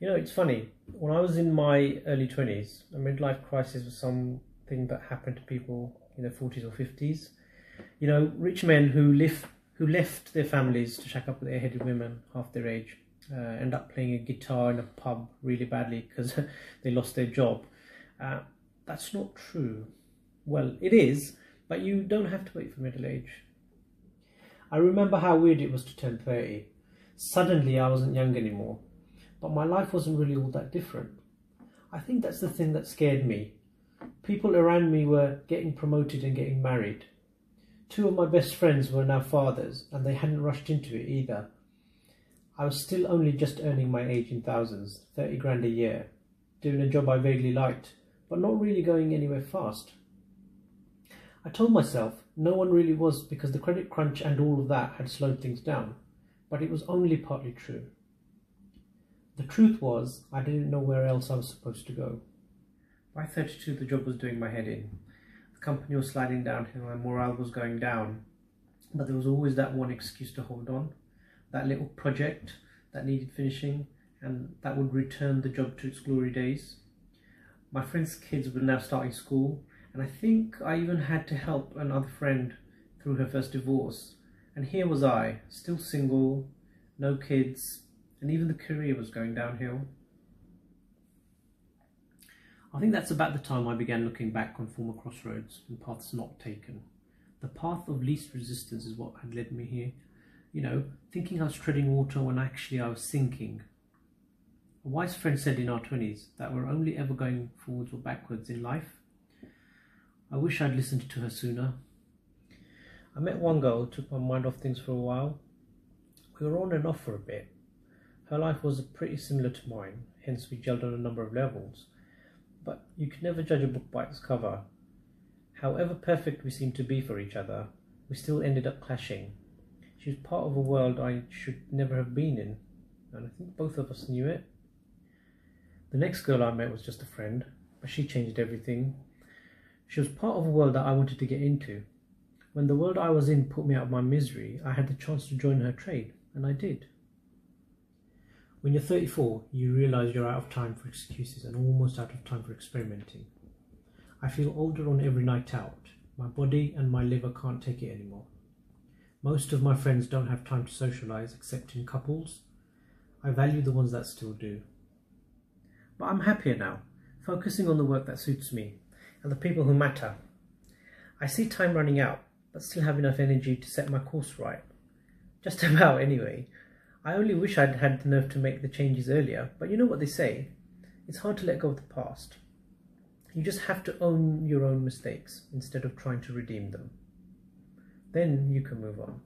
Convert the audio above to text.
You know, it's funny. When I was in my early 20s, a midlife crisis was something that happened to people in their 40s or 50s. You know, rich men who live who left their families to shack up with airheaded women half their age uh, end up playing a guitar in a pub really badly because they lost their job. Uh, that's not true. Well, it is, but you don't have to wait for middle age. I remember how weird it was to turn 30. Suddenly, I wasn't young anymore, but my life wasn't really all that different. I think that's the thing that scared me. People around me were getting promoted and getting married. Two of my best friends were now fathers, and they hadn't rushed into it either. I was still only just earning my age in thousands, 30 grand a year, doing a job I vaguely liked, but not really going anywhere fast. I told myself no one really was because the credit crunch and all of that had slowed things down, but it was only partly true. The truth was, I didn't know where else I was supposed to go. By 32, the job was doing my head in. The company was sliding downhill and morale was going down, but there was always that one excuse to hold on, that little project that needed finishing, and that would return the job to its glory days. My friends' kids were now starting school, and I think I even had to help another friend through her first divorce. And here was I, still single, no kids, and even the career was going downhill. I think that's about the time I began looking back on former crossroads and paths not taken. The path of least resistance is what had led me here. You know, thinking I was treading water when actually I was sinking. A wise friend said in our 20s that we're only ever going forwards or backwards in life. I wish I'd listened to her sooner. I met one girl, took my mind off things for a while. We were on and off for a bit. Her life was pretty similar to mine, hence we gelled on a number of levels. But you can never judge a book by its cover. However perfect we seemed to be for each other, we still ended up clashing. She was part of a world I should never have been in, and I think both of us knew it. The next girl I met was just a friend, but she changed everything. She was part of a world that I wanted to get into. When the world I was in put me out of my misery, I had the chance to join her trade, and I did. When you're 34, you realise you're out of time for excuses and almost out of time for experimenting. I feel older on every night out. My body and my liver can't take it anymore. Most of my friends don't have time to socialise except in couples. I value the ones that still do. But I'm happier now, focusing on the work that suits me and the people who matter. I see time running out, but still have enough energy to set my course right. Just about, anyway. I only wish I'd had the nerve to make the changes earlier, but you know what they say it's hard to let go of the past. You just have to own your own mistakes instead of trying to redeem them. Then you can move on.